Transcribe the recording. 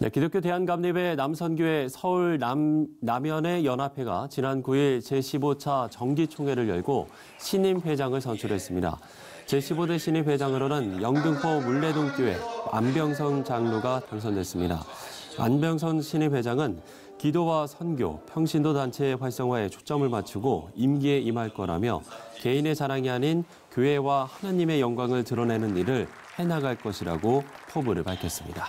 네, 기독교 대한감리회 남선교회 서울 남, 남연의 연합회가 지난 9일 제15차 정기총회를 열고 신임 회장을 선출했습니다. 제15대 신임 회장으로는 영등포 물레동교회 안병선 장로가 당선됐습니다. 안병선 신임 회장은 기도와 선교, 평신도 단체의 활성화에 초점을 맞추고 임기에 임할 거라며 개인의 자랑이 아닌 교회와 하나님의 영광을 드러내는 일을 해나갈 것이라고 포부를 밝혔습니다.